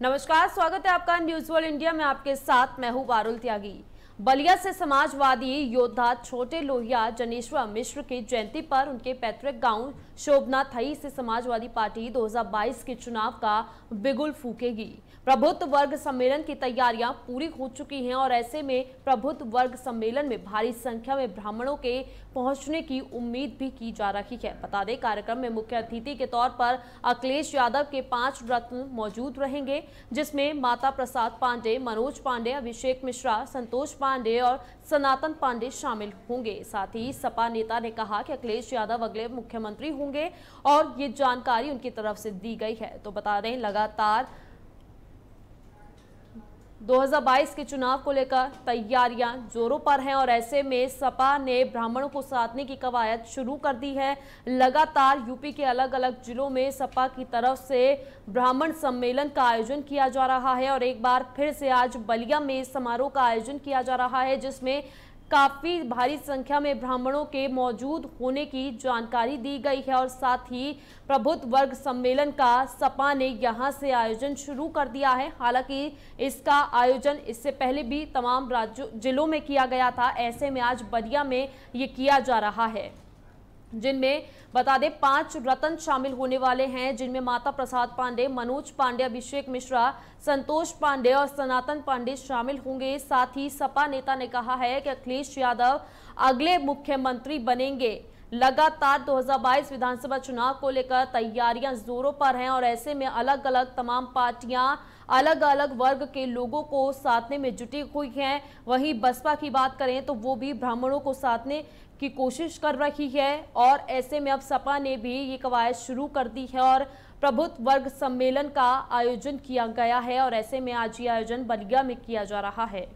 नमस्कार स्वागत है आपका न्यूज़ वर्ल्ड इंडिया में आपके साथ मैं हूँ पारुल त्यागी। बलिया से समाजवादी योद्धा छोटे लोहिया जनेश्वर मिश्र की जयंती पर उनके पैतृक गाँव शोभना थई से समाजवादी पार्टी 2022 के चुनाव का बिगुल फूकेगी। प्रबुद्ध वर्ग सम्मेलन की तैयारियाँ पूरी हो चुकी हैं और ऐसे में प्रबुद्ध वर्ग सम्मेलन में भारी संख्या में ब्राह्मणों के पहुँचने की उम्मीद भी की जा रही है। बता दें, कार्यक्रम में मुख्य अतिथि के तौर पर अखिलेश यादव के पाँच रत्न मौजूद रहेंगे, जिसमें माता प्रसाद पांडे, मनोज पांडे, अभिषेक मिश्रा, संतोष पांडे और सनातन पांडे शामिल होंगे। साथ ही सपा नेता ने कहा कि अखिलेश यादव अगले मुख्यमंत्री होंगे और ये जानकारी उनकी तरफ़ से दी गई है। तो बता दें, लगातार 2022 के चुनाव को लेकर तैयारियाँ जोरों पर हैं और ऐसे में सपा ने ब्राह्मणों को साधने की कवायद शुरू कर दी है। लगातार यूपी के अलग अलग जिलों में सपा की तरफ़ से ब्राह्मण सम्मेलन का आयोजन किया जा रहा है और एक बार फिर से आज बलिया में समारोह का आयोजन किया जा रहा है, जिसमें काफ़ी भारी संख्या में ब्राह्मणों के मौजूद होने की जानकारी दी गई है और साथ ही प्रबुद्ध वर्ग सम्मेलन का सपा ने यहाँ से आयोजन शुरू कर दिया है। हालाँकि इसका आयोजन इससे पहले भी तमाम राज्यों, जिलों में किया गया था। ऐसे में आज बदिया में ये किया जा रहा है। जिनमें बता दें, पाँच रतन शामिल होने वाले हैं, जिनमें माता प्रसाद पांडे, मनोज पांडे, अभिषेक मिश्रा, संतोष पांडे और सनातन पांडे शामिल होंगे। साथ ही सपा नेता ने कहा है कि अखिलेश यादव अगले मुख्यमंत्री बनेंगे। लगातार 2022 विधानसभा चुनाव को लेकर तैयारियाँ जोरों पर हैं और ऐसे में अलग अलग तमाम पार्टियाँ अलग अलग वर्ग के लोगों को साधने में जुटी हुई हैं। वहीं बसपा की बात करें तो वो भी ब्राह्मणों को साधने की कोशिश कर रही है और ऐसे में अब सपा ने भी ये कवायद शुरू कर दी है और प्रभुत्व वर्ग सम्मेलन का आयोजन किया गया है और ऐसे में आज ये आयोजन बलिया में किया जा रहा है।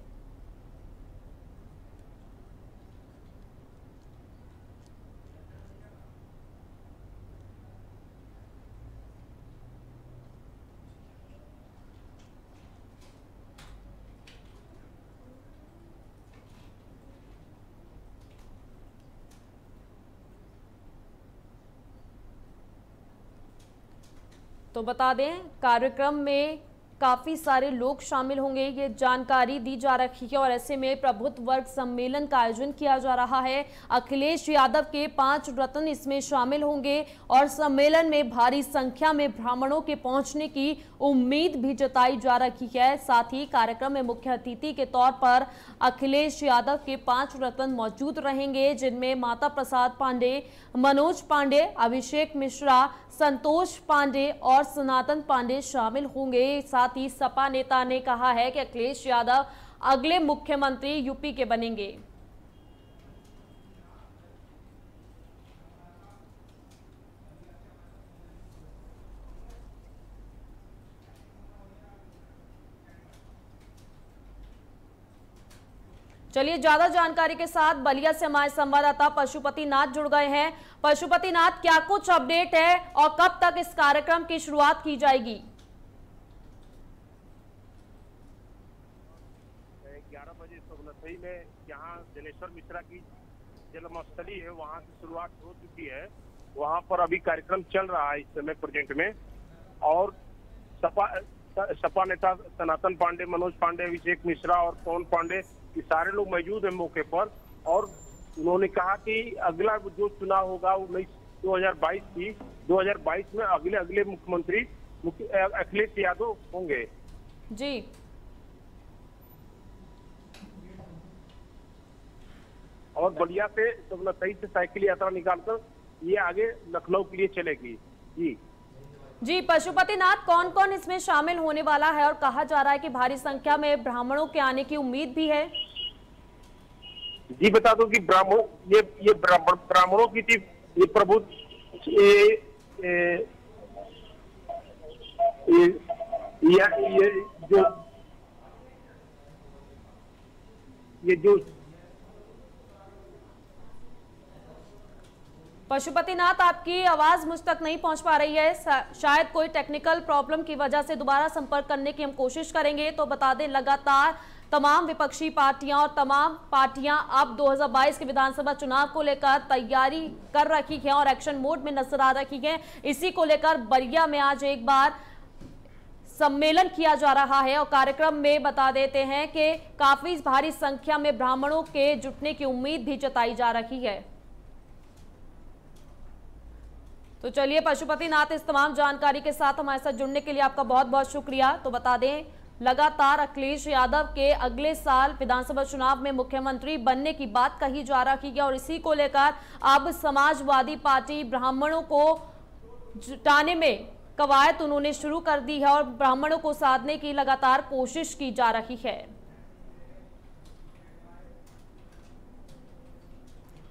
तो बता दें कार्यक्रम में काफ़ी सारे लोग शामिल होंगे। ये जानकारी दी जा रही है और ऐसे में प्रभुत्व वर्ग सम्मेलन का आयोजन किया जा रहा है। अखिलेश यादव के पाँच रत्न इसमें शामिल होंगे और सम्मेलन में भारी संख्या में ब्राह्मणों के पहुँचने की उम्मीद भी जताई जा रही है। साथ ही कार्यक्रम में मुख्य अतिथि के तौर पर अखिलेश यादव के पाँच रत्न मौजूद रहेंगे, जिनमें माता प्रसाद पांडे, मनोज पांडे, अभिषेक मिश्रा, संतोष पांडे और सनातन पांडे शामिल होंगे। साथ ही सपा नेता ने कहा है कि अखिलेश यादव अगले मुख्यमंत्री यूपी के बनेंगे। चलिए, ज़्यादा जानकारी के साथ बलिया से हमारे संवाददाता पशुपति नाथ जुड़ गए हैं। पशुपति नाथ, क्या कुछ अपडेट है और कब तक इस कार्यक्रम की शुरुआत की जाएगी? जहाँ मिश्रा की जन्मस्थली है, वहाँ से शुरुआत हो चुकी है। वहाँ पर अभी कार्यक्रम चल रहा है इस समय प्रेजेंट में। और सपा सपा नेता सनातन पांडे, मनोज पांडे, अभिषेक मिश्रा और पवन पांडे, ये सारे लोग मौजूद हैं मौके पर। और उन्होंने कहा कि अगला जो चुनाव होगा, वो उन्नीस दो की 2022 में अगले अगले मुख्यमंत्री अखिलेश यादव होंगे। जी। और बलिया से मतलब सही से साइकिल यात्रा निकालकर ये आगे लखनऊ के लिए चलेगी। जी। जी पशुपति नाथ कौन कौन इसमें शामिल होने वाला है और कहा जा रहा है कि भारी संख्या में ब्राह्मणों के आने की उम्मीद भी है? जी बता दो कि ब्राह्मण ये ये ब्राह्मणों की थी ये प्रभु ये ये, ये, ये जो ये जो पशुपतिनाथ, आपकी आवाज़ मुझ तक नहीं पहुँच पा रही है। शायद कोई टेक्निकल प्रॉब्लम की वजह से दोबारा संपर्क करने की हम कोशिश करेंगे। तो बता दें, लगातार तमाम विपक्षी पार्टियाँ और तमाम पार्टियाँ अब 2022 के विधानसभा चुनाव को लेकर तैयारी कर रखी है और एक्शन मोड में नज़र आ रही है। इसी को लेकर बलिया में आज एक बार सम्मेलन किया जा रहा है और कार्यक्रम में बता देते हैं कि काफ़ी भारी संख्या में ब्राह्मणों के जुटने की उम्मीद भी जताई जा रही है। तो चलिए, पशुपति नाथ इस तमाम जानकारी के साथ हमारे साथ जुड़ने के लिए आपका बहुत बहुत शुक्रिया। तो बता दें, लगातार अखिलेश यादव के अगले साल विधानसभा चुनाव में मुख्यमंत्री बनने की बात कही जा रही है और इसी को लेकर अब समाजवादी पार्टी ब्राह्मणों को जुटाने में कवायद उन्होंने शुरू कर दी है और ब्राह्मणों को साधने की लगातार कोशिश की जा रही है।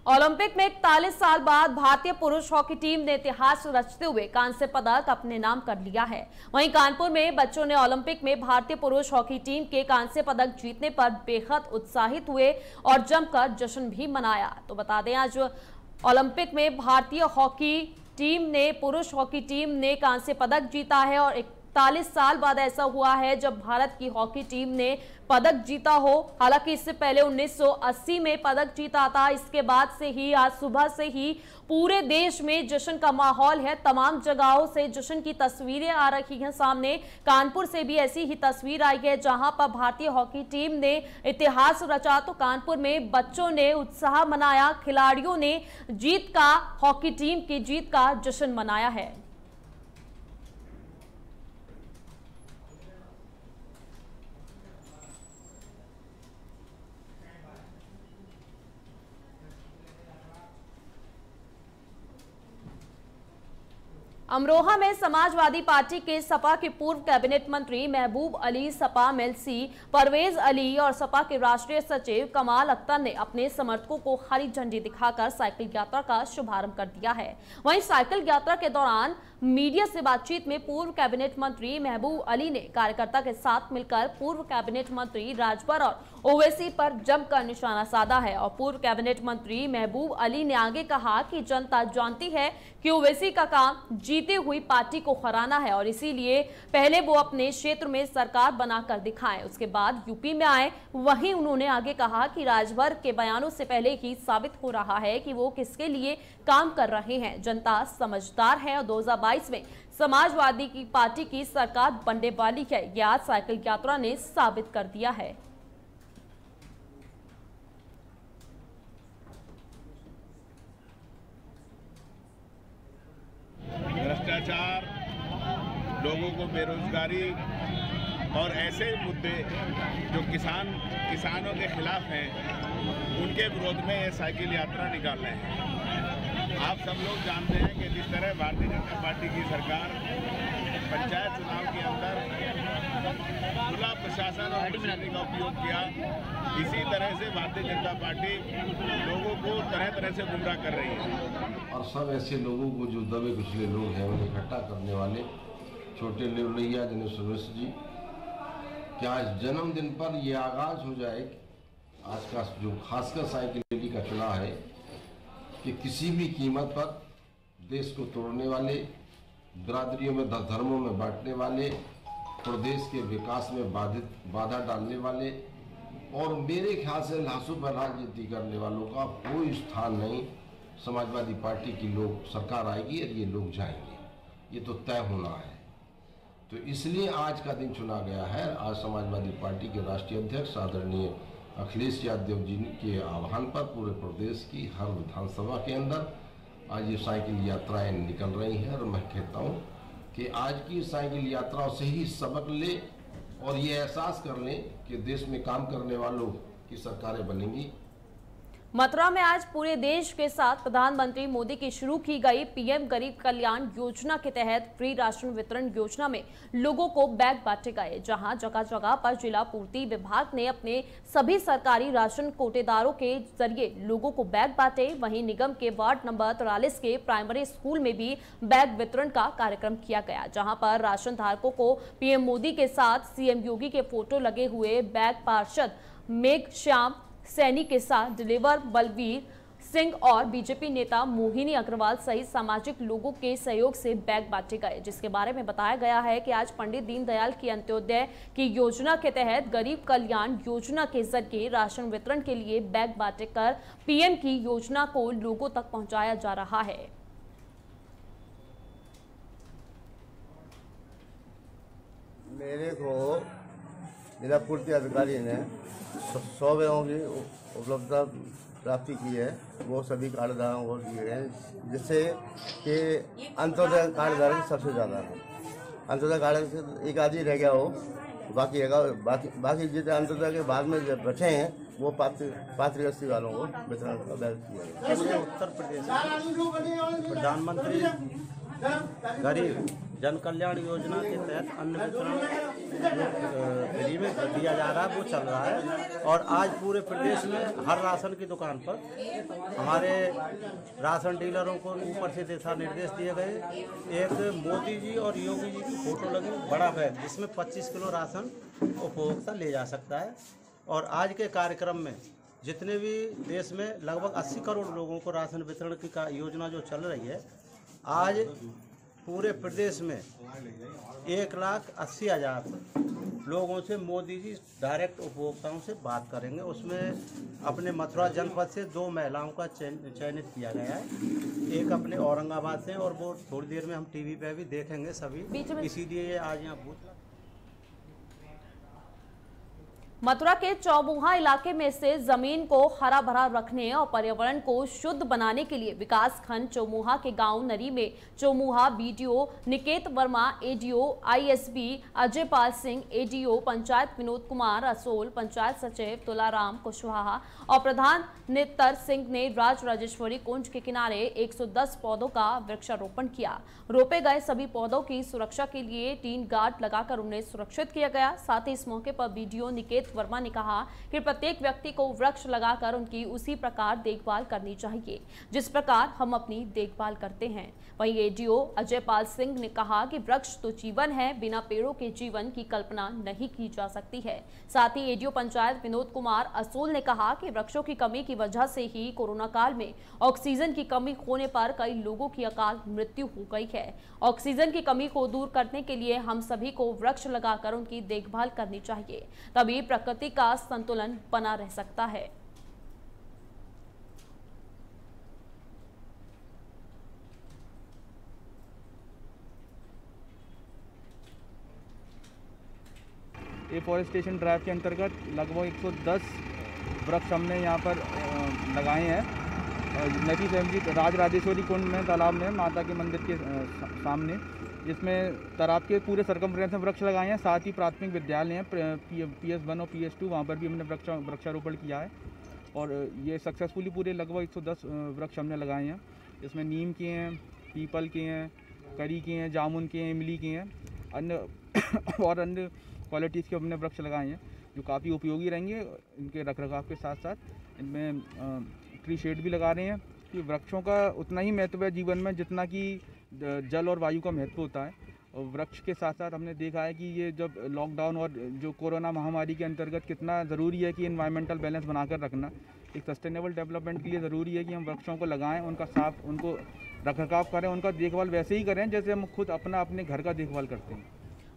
ओलंपिक में इकतालीस साल बाद भारतीय पुरुष हॉकी टीम ने इतिहास रचते हुए कांस्य पदक अपने नाम कर लिया है। वहीं कानपुर में बच्चों ने ओलंपिक में भारतीय पुरुष हॉकी टीम के कांस्य पदक जीतने पर बेहद उत्साहित हुए और जमकर जश्न भी मनाया। तो बता दें, आज ओलंपिक में भारतीय हॉकी टीम ने, पुरुष हॉकी टीम ने कांस्य पदक जीता है और इकतालीस साल बाद ऐसा हुआ है जब भारत की हॉकी टीम ने पदक जीता हो। हालाँकि इससे पहले 1980 में पदक जीता था। इसके बाद से ही, आज सुबह से ही पूरे देश में जश्न का माहौल है। तमाम जगहों से जश्न की तस्वीरें आ रही हैं सामने। कानपुर से भी ऐसी ही तस्वीर आई है जहाँ पर भारतीय हॉकी टीम ने इतिहास रचा। तो कानपुर में बच्चों ने उत्साह मनाया। खिलाड़ियों ने जीत का, हॉकी टीम की जीत का जश्न मनाया है। अमरोहा में समाजवादी पार्टी के सपा के पूर्व कैबिनेट मंत्री महबूब अली, सपा मेलसी परवेज अली और सपा के राष्ट्रीय सचिव कमाल अख्तर ने अपने समर्थकों को हरी झंडी दिखाकर साइकिल यात्रा का शुभारंभ कर दिया है। वहीं साइकिल यात्रा के दौरान मीडिया से बातचीत में पूर्व कैबिनेट मंत्री महबूब अली ने कार्यकर्ता के साथ मिलकर पूर्व कैबिनेट मंत्री राजभर और ओवैसी पर जमकर निशाना साधा है और पूर्व कैबिनेट मंत्री महबूब अली ने आगे कहा कि जनता जानती है कि ओवैसी का काम जीते हुई पार्टी को हराना है और इसीलिए पहले वो अपने क्षेत्र में सरकार बनाकर दिखाएँ। उसके बाद यूपी में आए। वहीं उन्होंने आगे कहा कि राजभर के बयानों से पहले ही साबित हो रहा है कि वो किसके लिए काम कर रहे हैं। जनता समझदार है और दो हज़ार बाईस में समाजवादी की पार्टी की सरकार बनने वाली है। यह साइकिल यात्रा ने साबित कर दिया है। भ्रष्टाचार, लोगों को बेरोजगारी और ऐसे मुद्दे जो किसान, किसानों के खिलाफ हैं, उनके विरोध में ये साइकिल यात्रा निकाल रहे हैं। आप सब लोग जानते हैं कि जिस तरह भारतीय जनता पार्टी की सरकार पंचायत चुनाव के अंदर खुला प्रशासन और नीति का उपयोग किया। इसी तरह से भारतीय जनता पार्टी लोगों को तरह तरह से गुमराह कर रही है। और सब ऐसे लोगों को जो दबे कुचले लोग हैं, उन्हें इकट्ठा करने वाले छोटे निर्णैया दिनेश मिश्र जी, कि आज जन्मदिन पर ये आगाज़ हो जाए आज का जो खासकर साइकिल रैली का चुनाव है, कि किसी भी कीमत पर देश को तोड़ने वाले, बिरादरियों में धर्मों में बांटने वाले प्रदेश के विकास में बाधित, बाधा डालने वाले और मेरे ख्याल से लाशों पर राजनीति करने वालों का कोई स्थान नहीं। समाजवादी पार्टी की लोग, सरकार आएगी और ये लोग जाएँगे। ये तो तय होना है। तो इसलिए आज का दिन चुना गया है। आज समाजवादी पार्टी के राष्ट्रीय अध्यक्ष आदरणीय अखिलेश यादव जी के आह्वान पर पूरे प्रदेश की हर विधानसभा के अंदर आज ये साइकिल यात्राएँ निकल रही हैं और मैं कहता हूँ कि आज की साइकिल यात्राओं से ही सबक ले और ये एहसास कर लें कि देश में काम करने वालों की सरकारें बनेंगी। मथुरा में आज पूरे देश के साथ प्रधानमंत्री मोदी की शुरू की गई पीएम गरीब कल्याण योजना के तहत फ्री राशन वितरण योजना में लोगों को बैग बांटे गए, जहाँ जगह जगह पर जिला पूर्ति विभाग ने अपने सभी सरकारी राशन कोटेदारों के ज़रिए लोगों को बैग बांटे। वहीं निगम के वार्ड नंबर तिरालीस के प्राइमरी स्कूल में भी बैग वितरण का कार्यक्रम किया गया, जहाँ पर राशन धारकों को पीएम मोदी के साथ, सीएम योगी के फ़ोटो लगे हुए बैग पार्षद मेघ श्याम सैनी के साथ डिलीवर बलवीर सिंह और बीजेपी नेता मोहिनी अग्रवाल सहित सामाजिक लोगों के सहयोग से बैग बांटे गए, जिसके बारे में बताया गया है कि आज पंडित दीनदयाल की अंत्योदय की योजना के तहत गरीब कल्याण योजना के ज़रिए राशन वितरण के लिए बैग बांटे कर पीएम की योजना को लोगों तक पहुँचाया जा रहा है। मेरे को जिला पूर्ति अधिकारी ने सौ- सौ की उपलब्धता प्राप्ति की है। वो सभी कार्डधारकों को दिए हैं, जिससे कि अंत्योदय कार्डधारक सबसे ज़्यादा है। अंत्योदय कार्ड से एक आदमी रह गया हो, बाकी रहेगा बाकी बाकी जितने अंत्योदय के बाद में जो बचे हैं, वो पात्र पात्र वालों को वितरण किया उत्तर प्रदेश। प्रधानमंत्री, गरीब। जन कल्याण योजना के तहत अन्न वितरण फ्री में दिया जा रहा है, वो चल रहा है। और आज पूरे प्रदेश में हर राशन की दुकान पर हमारे राशन डीलरों को ऊपर से दिशा निर्देश दिए गए। एक मोदी जी और योगी जी की फ़ोटो लगी, बड़ा बैग जिसमें 25 किलो राशन उपभोक्ता ले जा सकता है। और आज के कार्यक्रम में जितने भी देश में लगभग 80 करोड़ लोगों को राशन वितरण का योजना जो चल रही है, आज पूरे प्रदेश में एक लाख अस्सी हज़ार लोगों से मोदी जी डायरेक्ट उपभोक्ताओं से बात करेंगे। उसमें अपने मथुरा जनपद से दो महिलाओं का चयन चयनित किया गया है। एक अपने औरंगाबाद से और वो थोड़ी देर में हम टीवी पे भी देखेंगे सभी। इसीलिए आज यहाँ बूथ मथुरा के चौमुहा इलाके में से ज़मीन को हरा भरा रखने और पर्यावरण को शुद्ध बनाने के लिए विकास खंड चौमुहा के गाँव नरी में Chaumuha BDO, Niket Verma ADO, ISB Ajay Pal Singh ADO, panchayat Vinod Kumar Asol panchayat सचिव तुलाराम कुशवाहा और प्रधान नेतर सिंह ने राज राजेश्वरी कुंज के किनारे 110 पौधों का वृक्षारोपण किया। रोपे गए सभी पौधों की सुरक्षा के लिए टीन गार्ड लगाकर उन्हें सुरक्षित किया गया। साथ ही इस मौके पर बीडीओ, निकेत वर्मा ने कहा कि प्रत्येक व्यक्ति को वृक्ष लगाकर उनकी उसी प्रकार देखभाल करनी चाहिए, जिस प्रकार हम अपनी देखभाल करते हैं। वहीं एडीओ अजय पाल सिंह ने कहा कि वृक्ष तो जीवन है, बिना पेड़ों के जीवन की कल्पना नहीं की जा सकती है। साथ ही एडीओ पंचायत विनोद कुमार असोल ने कहा कि वृक्षों की कमी की वजह से ही कोरोना काल में ऑक्सीजन की कमी होने पर कई लोगों की अकाल मृत्यु हो गई है। ऑक्सीजन की कमी को दूर करने के लिए हम सभी को वृक्ष लगाकर उनकी देखभाल करनी चाहिए। तभी प्रकृति का संतुलन बना रह सकता है। एफॉरेस्टेशन ड्राइव के अंतर्गत लगभग 110 वृक्ष हमने यहाँ पर लगाए हैं। नदी जी राज राजेश्वरी कुंड में, तालाब में, माता के मंदिर के सामने। जिसमें तालाब के पूरे सरकमफ्रेंस में वृक्ष लगाए हैं साथ ही प्राथमिक विद्यालय हैं पी एस वन और पी एस टू वहाँ पर भी हमने वृक्ष वृक्षारोपण किया है। और ये सक्सेसफुली पूरे लगभग 110 अ, वृक्ष हमने लगाए हैं। इसमें नीम के हैं पीपल के हैं करी के हैं जामुन के हैं इमली के हैं अन्य और अन्य क्वालिटीज़ के हमने वृक्ष लगाए हैं जो काफ़ी उपयोगी रहेंगे इनके रख रखाव के साथ साथ इनमें ट्री शेड भी लगा रहे हैं। कि वृक्षों का उतना ही महत्व है जीवन में जितना कि जल और वायु का महत्व होता है। वृक्ष के साथ साथ हमने देखा है कि ये जब लॉकडाउन और जो कोरोना महामारी के अंतर्गत कितना ज़रूरी है कि इन्वायरमेंटल बैलेंस बनाकर रखना, एक सस्टेनेबल डेवलपमेंट के लिए ज़रूरी है कि हम वृक्षों को लगाएँ, उनका साफ़, उनको रख रखाव करें, उनका देखभाल वैसे ही करें जैसे हम खुद अपना अपने घर का देखभाल करते हैं।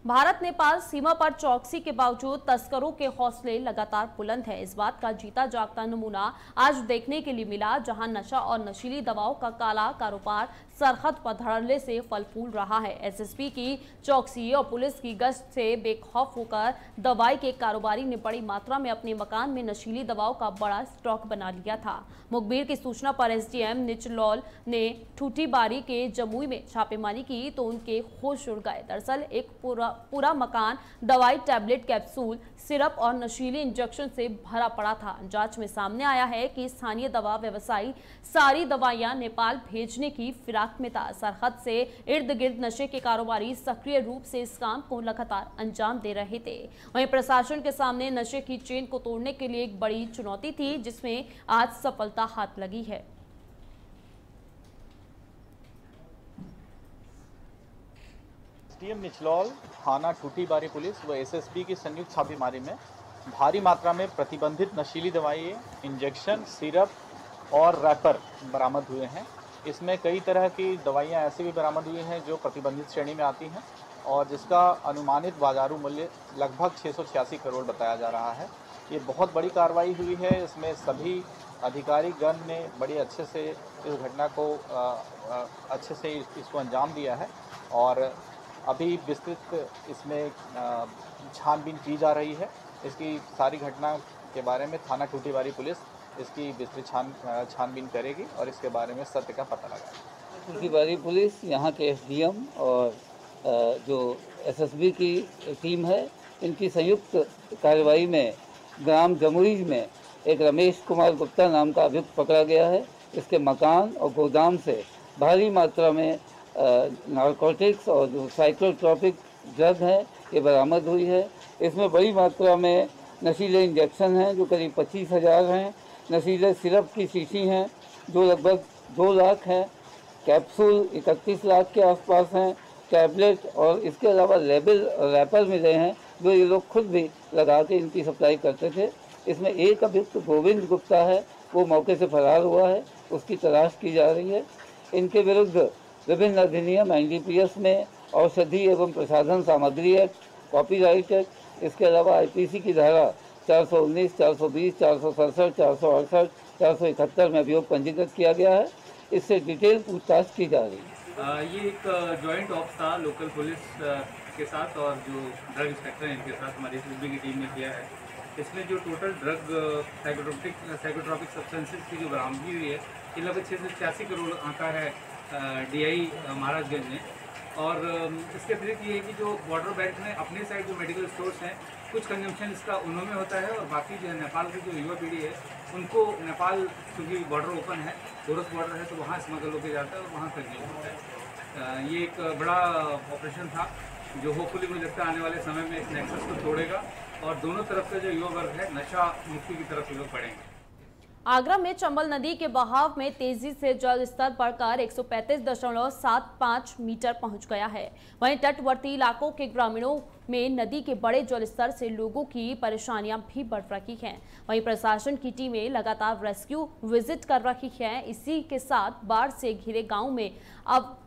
भारत, नेपाल सीमा पर चौकसी के बावजूद तस्करों के हौसले लगातार बुलंद है। इस बात का जीता जागता नमूना आज देखने के लिए मिला, जहाँ नशा और नशीली दवाओं का काला कारोबार सरहद पर धड़ल्ले से फल फूल रहा है। एसएसपी की चौकसी और पुलिस की गश्त से बेखौफ होकर दवाई के कारोबारी ने बड़ी मात्रा में अपने मकान में नशीली दवाओं का बड़ा स्टॉक बना लिया था। मुखबिर की सूचना पर एसडीएम निचलौल ने ठूठीबारी के जमुई में छापेमारी की तो उनके होश उड़ गए। दरअसल एक पूरा पूरा मकान दवाई, टैबलेट, कैप्सूल, सिरप और नशीले इंजेक्शन से भरा पड़ा था। जाँच में सामने आया है कि स्थानीय दवा व्यवसायी सारी दवाइयाँ नेपाल भेजने की फिराक में था सरहद से इर्द गिर्द नशे के कारोबारी सक्रिय रूप से इस काम को लगातार अंजाम दे रहे थे। वहीं प्रशासन के सामने नशे की चेन को तोड़ने के लिए एक बड़ी चुनौती थी, जिसमें आज सफलता हाथ लगी है। एसडीएम निचलौल, थाना टूटीबारी पुलिस व एसएसबी की संयुक्त छापेमारी में भारी मात्रा में प्रतिबंधित नशीली दवाइयाँ, इंजेक्शन, सिरप और रैपर बरामद हुए हैं। इसमें कई तरह की दवाइयाँ ऐसी भी बरामद हुई हैं जो प्रतिबंधित श्रेणी में आती हैं और जिसका अनुमानित बाजारू मूल्य लगभग छः सौ छियासी करोड़ बताया जा रहा है। ये बहुत बड़ी कार्रवाई हुई है। इसमें सभी अधिकारी गण ने बड़ी अच्छे से इस घटना को अ, अ, अच्छे से इसको अंजाम दिया है और अभी विस्तृत इसमें छानबीन की जा रही है। इसकी सारी घटना के बारे में थाना टूटीवारी पुलिस इसकी विस्तृत छान, छानबीन करेगी और इसके बारे में सत्य का पता लगाएगी। टूटीबारी पुलिस, यहाँ के एसडीएम और जो एसएसबी की टीम है, इनकी संयुक्त कार्रवाई में ग्राम जमुई में एक रमेश कुमार गुप्ता नाम का अभियुक्त पकड़ा गया है। इसके मकान और गोदाम से भारी मात्रा में नारकोटिक्स और जो साइक्लोट्रॉपिक ड्रग है, ये बरामद हुई है। इसमें बड़ी मात्रा में नशीले इंजेक्शन हैं, जो करीब पच्चीस हज़ार हैं। नशीले सिरप की शीशी हैं, जो लगभग दो लाख हैं। कैप्सूल इकतीस लाख के आसपास हैं। टैबलेट और इसके अलावा लेबल रैपर मिले हैं, जो ये लोग खुद भी लगा के इनकी सप्लाई करते थे। इसमें एक अभियुक्त गोविंद गुप्ता है, वो मौके से फरार हुआ है, उसकी तलाश की जा रही है। इनके विरुद्ध विभिन्न अधिनियम एन में औषधि एवं प्रसाधन सामग्री एक्ट, कॉपीराइट एक्ट, इसके अलावा आईपीसी की धारा 419, 420, चार सौ बीस चार सौ सड़सठ चार सौ अड़सठ चार सौ इकहत्तर में अभियोग पंजीकृत किया गया है। इससे डिटेल पूछताछ की जा रही है। आ, ये एक जॉइंट ऑफ़ था लोकल पुलिस के साथ और जो ड्रग इंस्पेक्टर हैं इनके साथ हमारी एस की टीम ने किया है। इसमें जो total drug psychotropic psychotropic substances की जो बरामदगी हुई है ये लगभग छः से छियासी करोड़ आंका है डीआई महाराजगंज में। और इसके अतिरिक्त ये है कि जो बॉर्डर बैंक ने अपने साइड जो मेडिकल स्टोर्स हैं कुछ कंजम्पशन इसका उन्हों में होता है और बाकी जो है नेपाल की जो युवा पीढ़ी है, उनको नेपाल क्योंकि बॉर्डर ओपन है गोरख बॉर्डर है तो वहाँ स्मगल होकर जाता है और वहाँ कंज्यूम होता है। ये एक बड़ा ऑपरेशन था, जो होपफुली मुझे लगता है आने वाले समय में इस नेक्सस को तोड़ेगा और दोनों तरफ़ से जो युवा वर्ग है, नशा मुक्ति की तरफ़ ये लोग बढ़ेंगे। आगरा में चंबल नदी के बहाव में तेज़ी से जल स्तर बढ़कर 135.75 मीटर पहुँच गया है। वहीं तटवर्ती इलाकों के ग्रामीणों में नदी के बड़े जल स्तर से लोगों की परेशानियाँ भी बढ़ रही हैं। वहीं प्रशासन की टीमें लगातार रेस्क्यू विज़िट कर रही हैं। इसी के साथ बाढ़ से घिरे गाँव में अब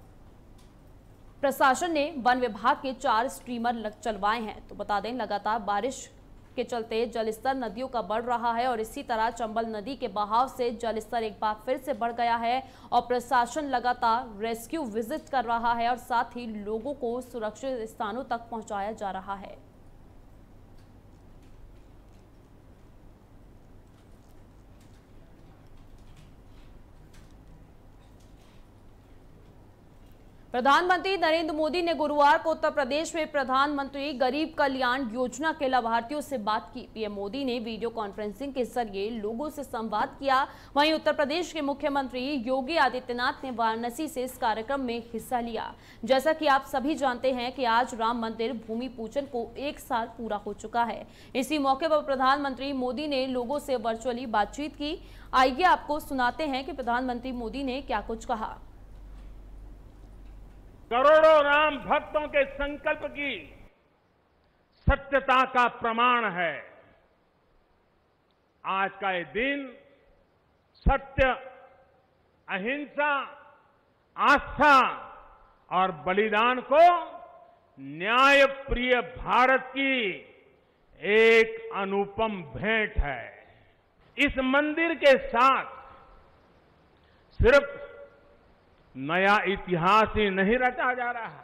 प्रशासन ने वन विभाग के चार स्ट्रीमर चलवाए हैं। तो बता दें, लगातार बारिश के चलते जलस्तर नदियों का बढ़ रहा है और इसी तरह चंबल नदी के बहाव से जलस्तर एक बार फिर से बढ़ गया है और प्रशासन लगातार रेस्क्यू विज़िट कर रहा है और साथ ही लोगों को सुरक्षित स्थानों तक पहुँचाया जा रहा है। प्रधानमंत्री नरेंद्र मोदी ने गुरुवार को उत्तर प्रदेश में प्रधानमंत्री गरीब कल्याण योजना के लाभार्थियों से बात की। पीएम मोदी ने वीडियो कॉन्फ्रेंसिंग के ज़रिए लोगों से संवाद किया। वहीं उत्तर प्रदेश के मुख्यमंत्री योगी आदित्यनाथ ने वाराणसी से इस कार्यक्रम में हिस्सा लिया। जैसा कि आप सभी जानते हैं कि आज राम मंदिर भूमि पूजन को एक साल पूरा हो चुका है। इसी मौके पर प्रधानमंत्री मोदी ने लोगों से वर्चुअली बातचीत की। आइए आपको सुनाते हैं कि प्रधानमंत्री मोदी ने क्या कुछ कहा। करोड़ों राम भक्तों के संकल्प की सत्यता का प्रमाण है। आज का ये दिन सत्य, अहिंसा, आस्था और बलिदान को न्यायप्रिय भारत की एक अनुपम भेंट है। इस मंदिर के साथ सिर्फ़ नया इतिहास ही नहीं रचा जा रहा,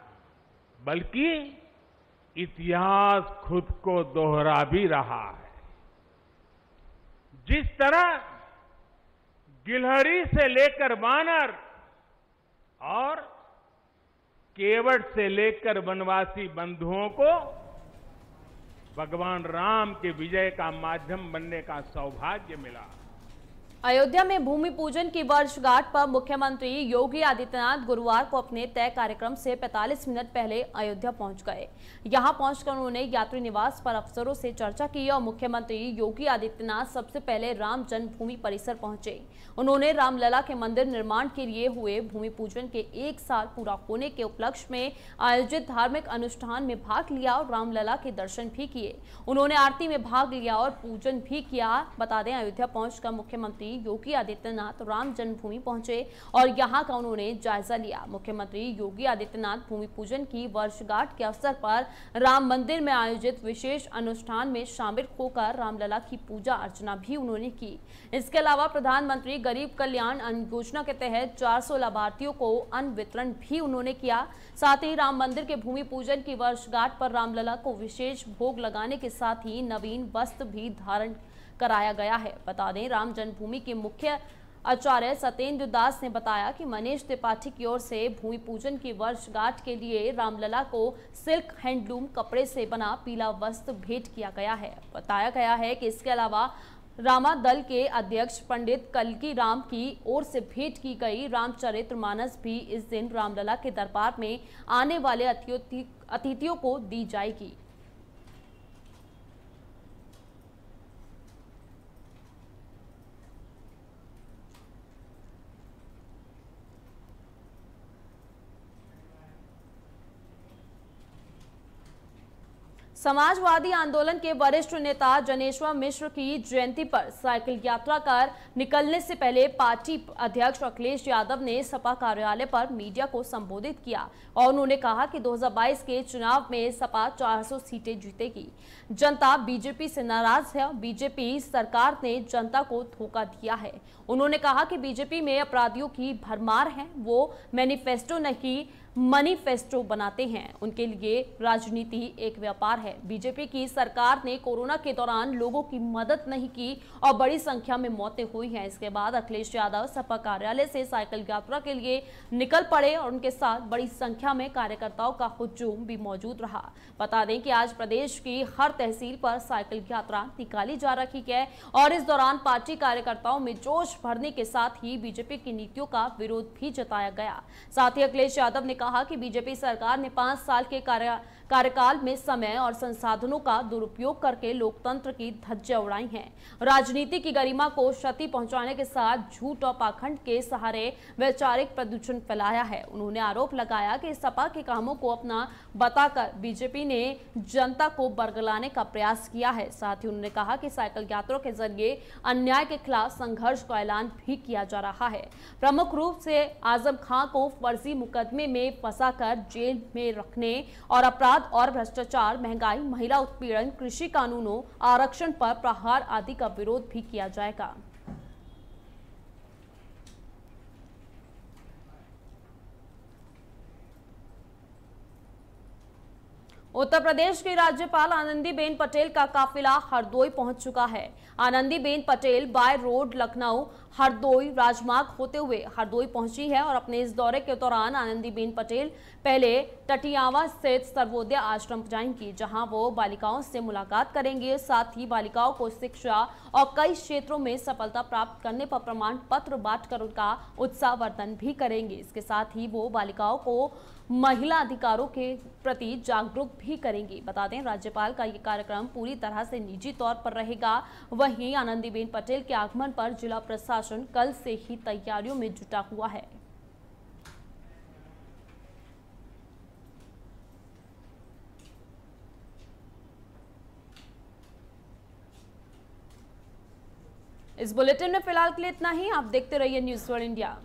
बल्कि इतिहास खुद को दोहरा भी रहा है। जिस तरह गिलहरी से लेकर वानर और केवट से लेकर वनवासी बंधुओं को भगवान राम के विजय का माध्यम बनने का सौभाग्य मिला। अयोध्या में भूमि पूजन की वर्षगांठ पर मुख्यमंत्री योगी आदित्यनाथ गुरुवार को अपने तय कार्यक्रम से 45 मिनट पहले अयोध्या पहुँच गए। यहाँ पहुंचकर उन्होंने यात्री निवास पर अफसरों से चर्चा की और मुख्यमंत्री योगी आदित्यनाथ सबसे पहले राम जन्मभूमि परिसर पहुँचे। उन्होंने रामलला के मंदिर निर्माण के लिए हुए भूमि पूजन के एक साल पूरा होने के उपलक्ष्य में आयोजित धार्मिक अनुष्ठान में भाग लिया और रामलला के दर्शन भी किए। उन्होंने आरती में भाग लिया और पूजन भी किया। बता दें, अयोध्या पहुंचकर मुख्यमंत्री योगी आदित्यनाथ राम जन्मभूमि पहुँचे और यहाँ का उन्होंने जायजा लिया। मुख्यमंत्री योगी आदित्यनाथ भूमि पूजन की वर्षगांठ के अवसर पर राम मंदिर में आयोजित विशेष अनुष्ठान में शामिल होकर रामलला की पूजा अर्चना भी उन्होंने की। इसके अलावा प्रधानमंत्री गरीब कल्याण अन्न योजना के तहत 400 लाभार्थियों को अन्न वितरण भी उन्होंने किया। साथ ही राम मंदिर के भूमि पूजन की वर्षगांठ पर रामलला को विशेष भोग लगाने के साथ ही नवीन वस्त्र भी धारण कराया गया है। बता दें, राम जन्मभूमि के मुख्य आचार्य सत्येंद्र दास ने बताया कि मनीष त्रिपाठी की ओर से भूमि पूजन की वर्षगांठ के लिए रामलला को सिल्क हैंडलूम कपड़े से बना पीला वस्त्र भेंट किया गया है। बताया गया है कि इसके अलावा रामा दल के अध्यक्ष पंडित कलकी राम की ओर से भेंट की गई रामचरित्र मानस भी इस दिन रामलला के दरबार में आने वाले अतिथियों को दी जाएगी। समाजवादी आंदोलन के वरिष्ठ नेता जनेश्वर मिश्र की जयंती पर साइकिल यात्रा कर निकलने से पहले पार्टी अध्यक्ष अखिलेश यादव ने सपा कार्यालय पर मीडिया को संबोधित किया और उन्होंने कहा कि 2022 के चुनाव में सपा 400 सीटें जीतेगी। जनता बीजेपी से नाराज़ है। बीजेपी सरकार ने जनता को धोखा दिया है। उन्होंने कहा कि बीजेपी में अपराधियों की भरमार है। वो मैनिफेस्टो नहीं मनीफेस्टो बनाते हैं। उनके लिए राजनीति एक व्यापार है। बीजेपी की सरकार ने कोरोना के दौरान लोगों की मदद नहीं की और बड़ी संख्या में मौतें हुई हैं। इसके बाद अखिलेश यादव सपा कार्यालय से साइकिल यात्रा के लिए निकल पड़े और उनके साथ बड़ी संख्या में कार्यकर्ताओं का हुजूम भी मौजूद रहा। बता दें कि आज प्रदेश की हर तहसील पर साइकिल यात्रा निकाली जा रही है और इस दौरान पार्टी कार्यकर्ताओं में जोश भरने के साथ ही बीजेपी की नीतियों का विरोध भी जताया गया। साथ ही अखिलेश यादव ने कहा कि बीजेपी सरकार ने पाँच साल के कार्य कार्यकाल में समय और संसाधनों का दुरुपयोग करके लोकतंत्र की धज्जियाँ उड़ाई हैं। राजनीति की गरिमा को क्षति पहुँचाने के साथ झूठ और पाखंड के सहारे वैचारिक प्रदूषण फैलाया है। उन्होंने आरोप लगाया कि सपा के कामों को अपना बताकर बीजेपी ने जनता को बरगलाने का प्रयास किया है। साथ ही उन्होंने कहा कि साइकिल यात्रा के ज़रिए अन्याय के खिलाफ संघर्ष का ऐलान भी किया जा रहा है। प्रमुख रूप से आज़म खां को फर्जी मुकदमे में फंसाकर जेल में रखने और अपराध अपराध और भ्रष्टाचार, महँगाई, महिला उत्पीड़न, कृषि कानूनों, आरक्षण पर प्रहार आदि का विरोध भी किया जाएगा। उत्तर प्रदेश की राज्यपाल आनंदीबेन पटेल का काफिला हरदोई पहुँच चुका है। आनंदीबेन पटेल बाय रोड, लखनऊ, हरदोई, राजमार्ग होते हुए हरदोई पहुँची है और अपने इस दौरे के दौरान आनंदीबेन पटेल पहले टटियावा स्थित सर्वोदय आश्रम जाएँगी, जहाँ वो बालिकाओं से मुलाकात करेंगे। साथ ही बालिकाओं को शिक्षा और कई क्षेत्रों में सफलता प्राप्त करने पर प्रमाण पत्र बांटकर उनका उत्साहवर्धन भी करेंगे। इसके साथ ही वो बालिकाओं को महिला अधिकारों के प्रति जागरूक भी करेंगी। बता दें, राज्यपाल का ये कार्यक्रम पूरी तरह से निजी तौर पर रहेगा। वहीं आनंदीबेन पटेल के आगमन पर जिला प्रशासन कल से ही तैयारियों में जुटा हुआ है। इस बुलेटिन में फ़िलहाल के लिए इतना ही। आप देखते रहिए न्यूज़ वर्ल्ड इंडिया।